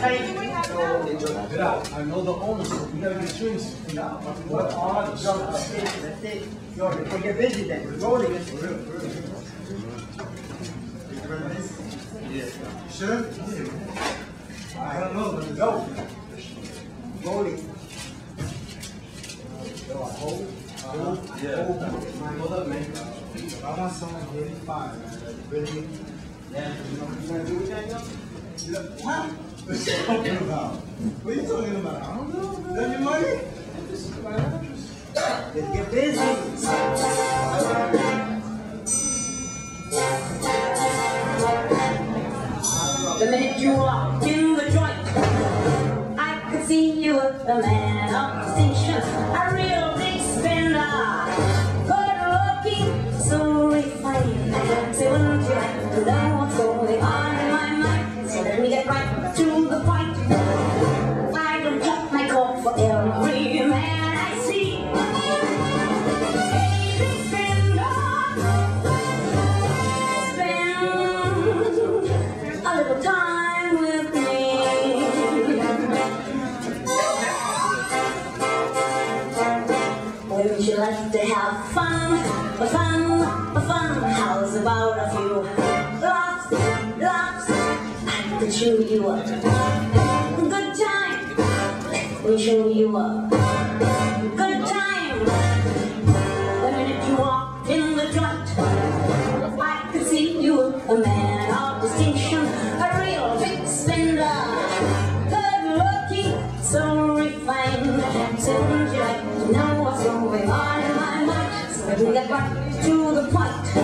I know the owner, so we gotta get drinks. Yeah. What are the it, that's it. Busy then, we're rolling real. Sure? I don't know, but go. Rolling. I. Hold. Yeah. Hold. Hold up, man. Someone man. Really. Yeah. You know what you wanna do with that, yo? Yeah. What? What you talking about? What are you talking about? I don't know, man. That your money? This is my address. Let's get busy. The minute you walked in the joint, I could see you were the man of distinction, a real big spender. Good looking, so refined, so wouldn't you like to know to the point. I don't cut my coat for every man I see. Spender, spend a little time with me. Wouldn't you like to have fun? Fun, fun. How's about a show you a good time. Me show you a good time. The minute you walked in the joint, I could see you a man of distinction, a real big spender, good looking, so refined. So would you like to know what's going on in my mind? So let me get right to the point.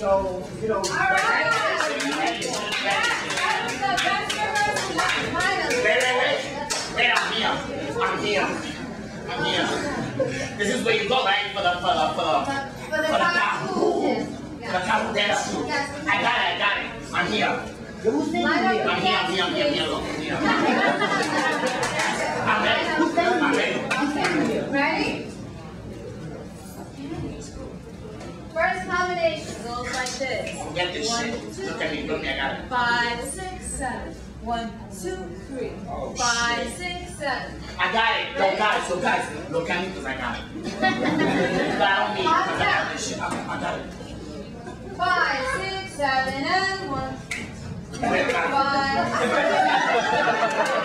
So, you know. Wait, wait, wait. Wait, I'm here. I'm here. I'm here. This is where you go, right? For the, for the, for the, for the cow. For the cow dance too. I got it, I got it. I'm here. Who's singing I'm here? here, I'm here, I'm here, I'm here. Look, I'm here. I'm ready. I'm ready. Ready? First combination goes like this. Forget this shit. Look at me, look at me, I got it. Five, six, seven. One, two, three. Oh, Five, six, seven. I got it. No, guys, so guys, look at me because I got it. Rely on me because I got this shit. I I got it. Five, six, seven, and one. Wait, I got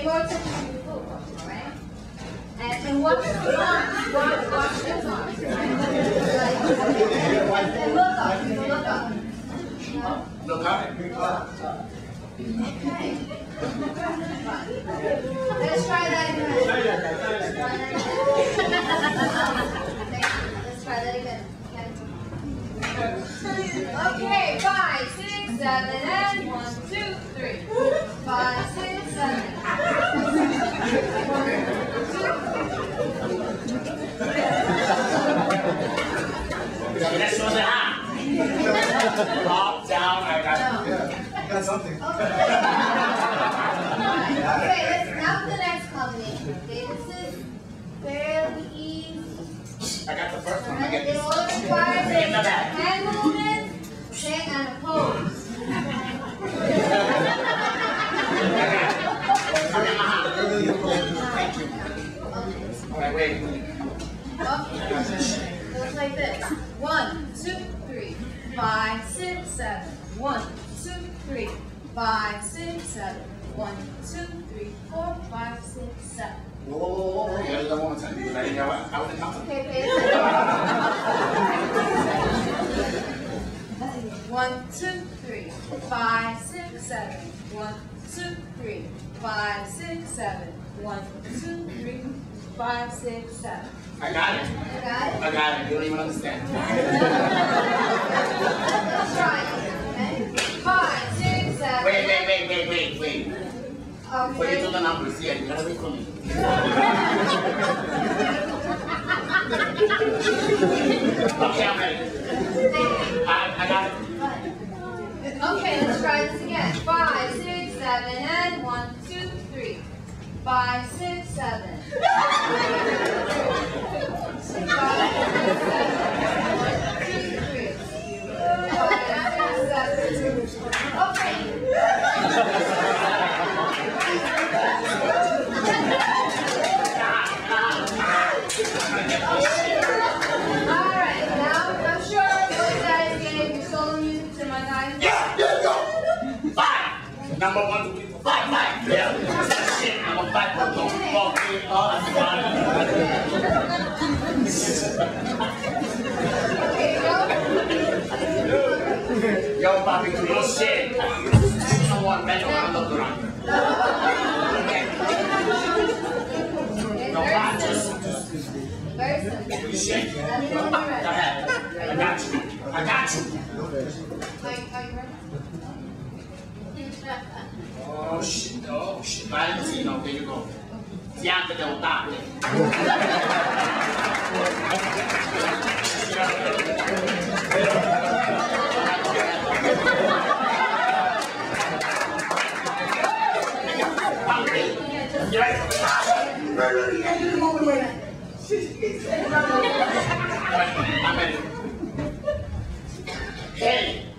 it. Pay more attention to the food, alright? And, and watch the arms, watch, watch the arms. And look up, look up. Look up. Okay. Let's try that again. Let's try that again. Let's try that again. Okay. Okay, five, six, seven, and one, two, three. Five, six, seven. Let's show the hand. Up, down, I got it. Yeah. Got something. Okay, let's now the next combination. Okay, this is Alright, wait. Okay. Goes like this. One, two, three, five, six, seven. One, two, three, five, six, seven. One, two, three, four, five, six, seven. Whoa, whoa, whoa, whoa, whoa. Yeah, that one more time. Because I didn't know I was counting. Okay, pay. One, two, three, five, six, seven. One, two, three, five, six, seven. One, two, three, five, six, seven. I got it. You got it? I got it. You don't even understand. Let's try it. Okay? Five, six, seven. Wait, wait, wait, wait, wait, wait. Okay. the numbers here, you gotta wait for me. Okay, I'm ready. I, I got it. Okay, let's try this again. Five, six, seven, and one, two, three. Five, six, seven. Five, six, seven. One, two, three. Five, six, seven. Okay. Alright, now I'm sure you guys gave solo music to my guys. Yeah, yeah, go. Five. Number one, two, three, four, five, five. Yeah. Shit, number five, one, two, four, three, all that's. Okay, go. Yo. You know what, man? I'm gonna look around. Okay. Okay, No, simple. just, just simple. shit. Go ahead. I got you. I got you. You, are you ready? Oh, shit. Oh, shit. There you go. Fianco devo darle. Hey!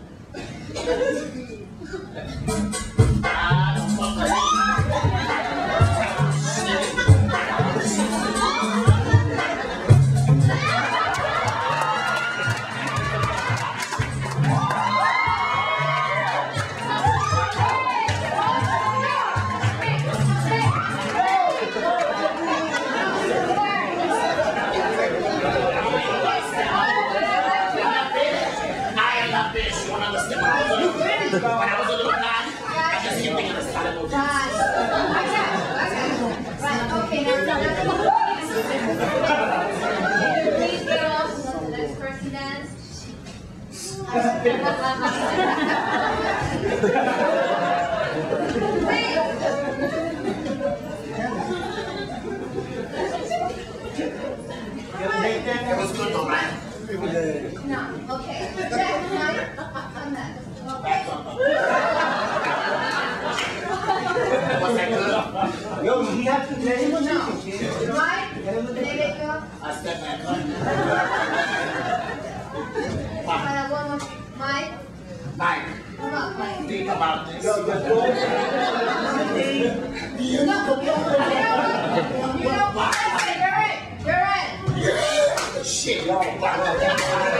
I am not finished. You wanna understand what I was doing? When I was a little lad, I just kept thinking of silent movies. Right. I got you, I got you. Right, okay, now, now. Please get off to the next person dance. To let him know. kid. Mike, there you go. I back. One more. Mike, Mike, come on, think about this. Yo, just go. You know, you know what? You're in. You're in. Shit.